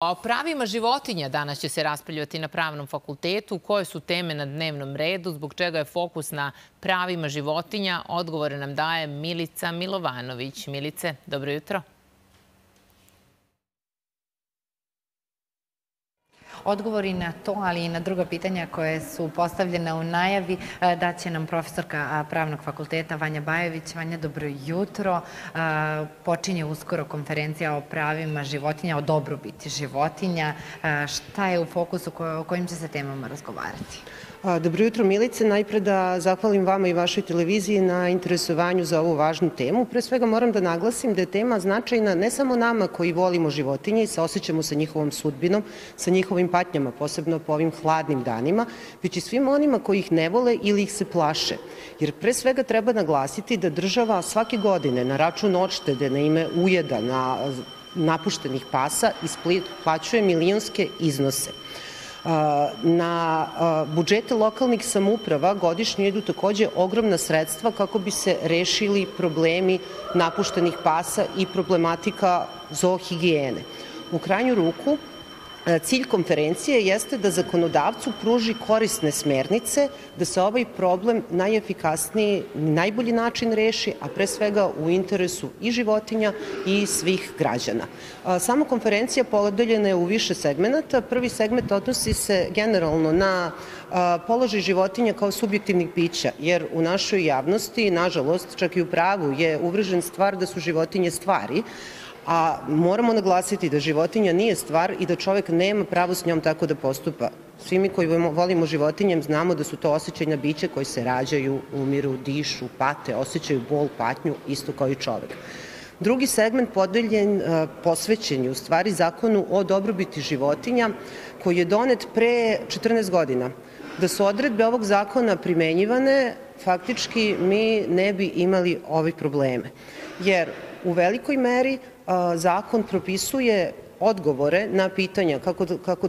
O pravima životinja danas će se raspravljati na Pravnom fakultetu. Koje su teme na dnevnom redu, zbog čega je fokus na pravima životinja, odgovore nam daje Milica Milovanović. Milice, dobro jutro. Odgovori na to, ali i na druga pitanja koje su postavljene u najavi, da će nam profesorka Pravnog fakulteta Vanja Bajević. Vanja, dobro jutro. E, počinje uskoro konferencija o pravima životinja, o dobrobiti životinja. E, šta je u fokusu, o kojim će se temama razgovarati? Dobro jutro Milice, najpre da zahvalim vama i vašoj televiziji na interesovanju za ovu važnu temu. Pre svega moram da naglasim da je tema značajna ne samo nama koji volimo životinje i se osjećamo sa njihovom sudbinom, sa njihovim patnjama, posebno po ovim hladnim danima, već i svim onima koji ih ne vole ili ih se plaše. Jer pre svega treba naglasiti da država svake godine na račun odštede na ime ujeda na napuštenih pasa isplaćuje milionske iznose. Na budžete lokalnih samuprava godišnje idu takođe ogromna sredstva kako bi se rešili problemi napuštenih pasa i problematika zoohigijene. U krajnju ruku, cilj konferencije jeste da zakonodavcu pruži korisne smernice da se ovaj problem najefikasniji, najbolji način reši, a pre svega u interesu i životinja i svih građana. Sama konferencija podeljena je u više segmenta. Prvi segment odnosi se generalno na položaj životinja kao subjektivnih bića, jer u našoj javnosti, nažalost, čak i u pravu je uvržen stvar da su životinje stvari, a moramo naglasiti da životinja nije stvar i da čovek nema pravo s njom tako da postupa. Svi mi koji volimo životinjem znamo da su to osjećajna bića koji se rađaju, umiru, dišu, pate, osjećaju bol, patnju, isto kao i čovek. Drugi segment podeljen, e, posvećen je u stvari zakonu o dobrobiti životinja koji je donet pre 14 godina. Da su odredbe ovog zakona primenjivane, faktički mi ne bi imali ove probleme. Jer u velikoj meri zakon propisuje odgovore na pitanja kako, kako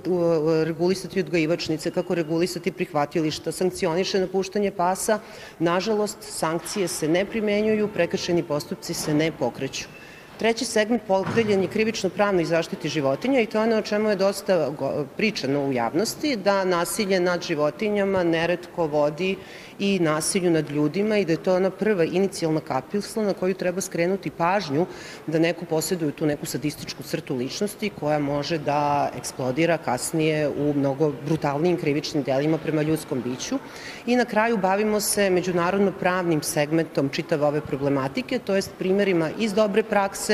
regulisati odgajivačnice, kako regulisati prihvatilišta, sankcioniše napuštanje pasa. Nažalost, sankcije se ne primenjuju, prekršeni postupci se ne pokreću. Treći segment podeljen je krivično pravno i zaštiti životinja i to je ono o čemu je dosta pričano u javnosti, da nasilje nad životinjama neretko vodi i nasilju nad ljudima i da je to ona prva inicijalna kapisla na koju treba skrenuti pažnju da neko posjeduje tu neku sadističku crtu ličnosti koja može da eksplodira kasnije u mnogo brutalnijim krivičnim delima prema ljudskom biću. I na kraju bavimo se međunarodno pravnim segmentom čitave ove problematike, to jest primerima iz dobre prakse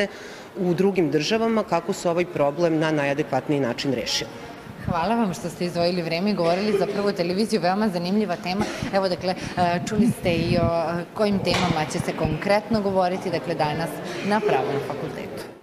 u drugim državama kako se ovaj problem na najadekvatniji način rešio. Hvala vam što ste izdvojili vreme i govorili za prvu televiziju, veoma zanimljiva tema. Evo, dakle, e, čuli ste i o kojim temama će se konkretno govoriti, dakle, danas na Pravnom fakultetu.